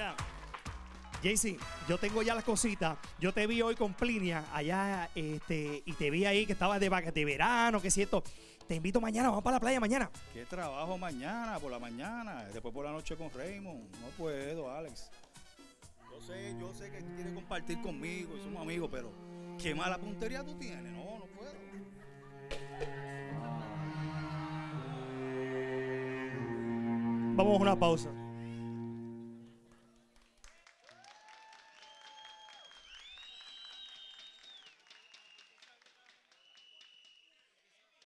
Mira, Jaycee, yo tengo ya las cositas. Yo te vi hoy con Plinia allá este, y te vi ahí que estabas de, de verano, que es cierto. Te invito mañana, vamos para la playa mañana. ¿Qué trabajo mañana, por la mañana? Después por la noche con Raymond. No puedo, Alex. Yo sé, yo sé que quiere compartir conmigo y somos amigos, pero qué mala puntería tú tienes. No, no puedo. Vamos a una pausa.